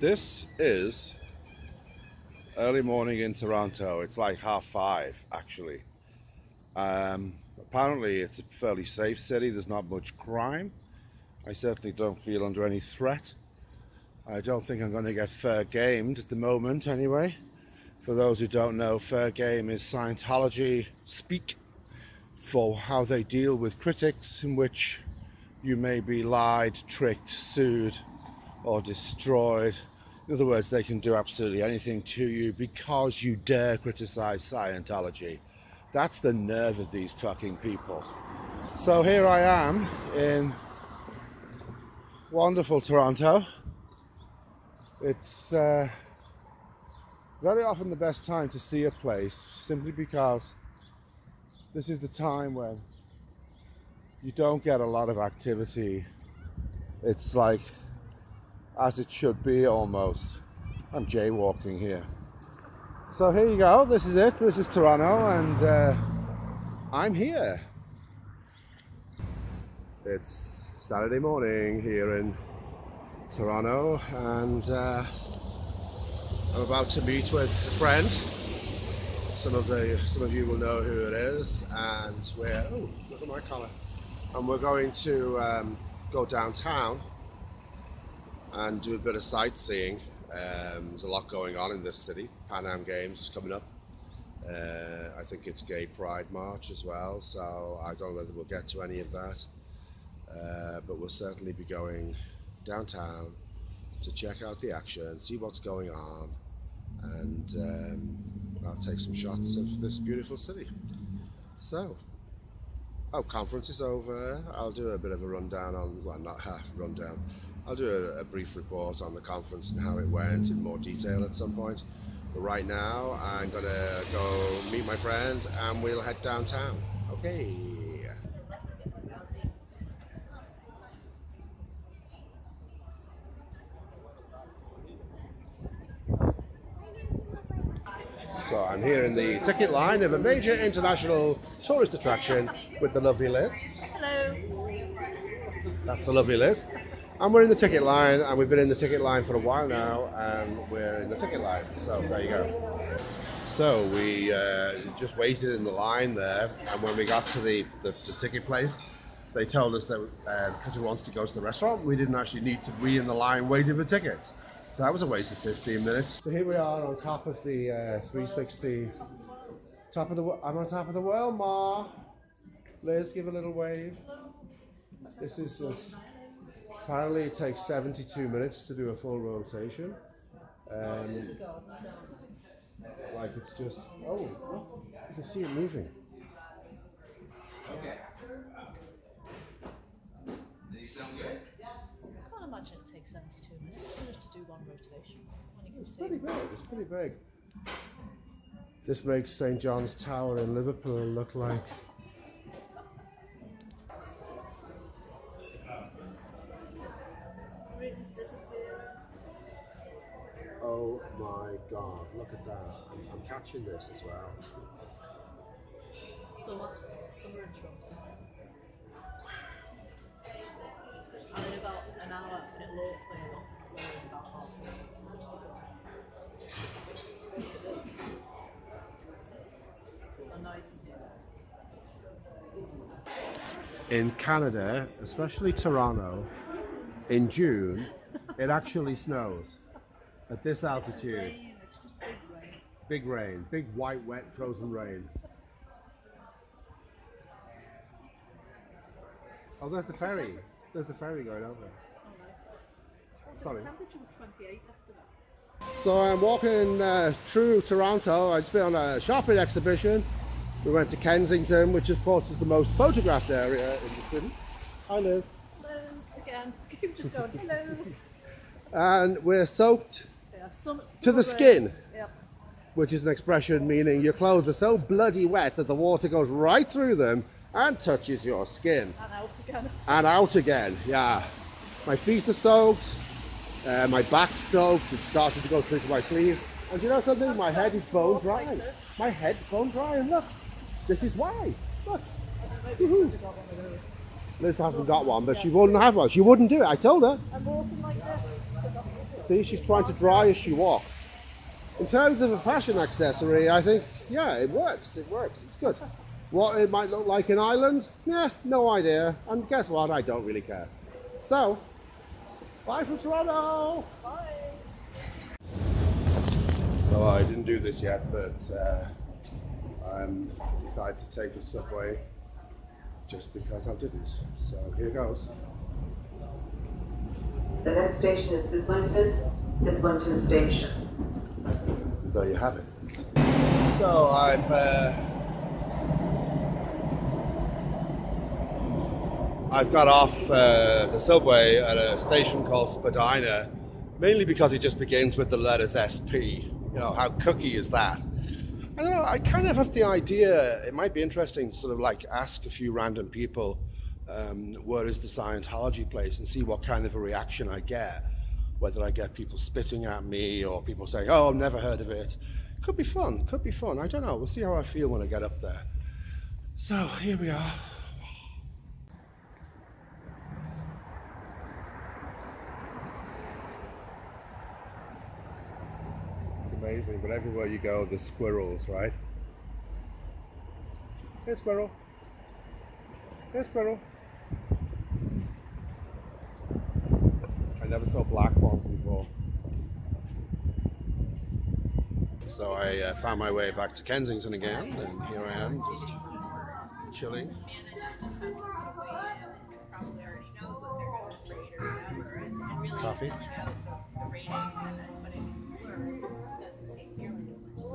This is early morning in Toronto. It's like half five, actually. Um, apparently, it's a fairly safe city. There's not much crime. I certainly don't feel under any threat. I don't think I'm going to get fair gamed at the moment, anyway. For those who don't know, fair game is Scientology speak for how they deal with critics, in which you may be lied, tricked, sued, or destroyed. In other words, they can do absolutely anything to you because you dare criticize Scientology. That's the nerve of these fucking people. So here I am in wonderful Toronto. It's uh, very often the best time to see a place simply because this is the time when you don't get a lot of activity. It's like as it should be almost. I'm jaywalking here. So here you go. This is it. This is Toronto, and uh, I'm here. It's Saturday morning here in Toronto, and uh, I'm about to meet with a friend. Some of the some of you will know who it is, and we're oh look at my collar, and we're going to um, go downtown and do a bit of sightseeing. Um, there's a lot going on in this city. Pan Am Games is coming up. Uh, I think it's Gay Pride March as well, so I don't know whether we'll get to any of that. Uh, but we'll certainly be going downtown to check out the action, see what's going on, and um, I'll take some shots of this beautiful city. So, oh, conference is over. I'll do a bit of a rundown on, well, not half rundown. I'll do a, a, brief report on the conference and how it went in more detail at some point. But right now, I'm going to go meet my friend and we'll head downtown. Okay. So I'm here in the ticket line of a major international tourist attraction with the lovely Liz. Hello. That's the lovely Liz. And we're in the ticket line, and we've been in the ticket line for a while now, and we're in the ticket line. So there you go. So we uh, just waited in the line there, and when we got to the, the, the ticket place, they told us that uh, because we wanted to go to the restaurant, we didn't actually need to be in the line waiting for tickets. So that was a waste of 15 minutes. So here we are on top of the uh, 360, top of the. I'm on top of the world, Ma. Liz, give a little wave. This is just Apparently, it takes 72 minutes to do a full rotation. Um, like it's just oh, look, you can see it moving. Okay. These sound good? I can't imagine it takes 72 minutes for us to do one rotation. It's pretty big. It's pretty big. This makes St John's Tower in Liverpool look like Oh my god, look at that. I'm, I'm catching this as well. Summer, summer in Toronto. And in about an hour it will clear up. In about half an hour. Just Look at this. You can do In Canada, especially Toronto, in June, it actually snows at this altitude. Big rain, big white, wet, frozen rain. Oh, there's the ferry. There's the ferry going over. Sorry. So I'm walking uh, through Toronto. I've been on a shopping exhibition. We went to Kensington, which of course is the most photographed area in the city. Hi Liz. Hello again. Keep just going. Hello. and we're soaked some, some to the skin. Which is an expression meaning your clothes are so bloody wet that the water goes right through them and touches your skin. And out again. And out again, yeah. My feet are soaked, uh, my back's soaked, it's starting to go through to my sleeve. And you know something? My head is bone dry. My head's bone dry, and look, this is why. Look. Liz hasn't got one, but she wouldn't have one. She wouldn't do it. I told her. I'm walking like this. See, she's trying to dry as she walks. In terms of a fashion accessory, I think, yeah, it works. It works. It's good. What it might look like in Ireland, yeah, no idea. And guess what? I don't really care. So, bye from Toronto. Bye. So I didn't do this yet, but uh, I decided to take the subway just because I didn't. So here goes. The next station is Islington, Islington Station. There you have it. So I've uh, I've got off uh, the subway at a station called Spadina, mainly because it just begins with the letters SP. You know, how cookie is that? I don't know. I kind of have the idea. It might be interesting sort of like ask a few random people um, where is the Scientology place and see what kind of a reaction I get. Whether I get people spitting at me or people saying, "Oh, I've never heard of it." Could be fun. Could be fun. I don't know. We'll see how I feel when I get up there. So here we are. Amazing, but everywhere you go, there's squirrels, right? Hey, squirrel. Hey, squirrel. I never saw black ones before. So I uh, found my way back to Kensington again, and here I am, just chilling. Coffee?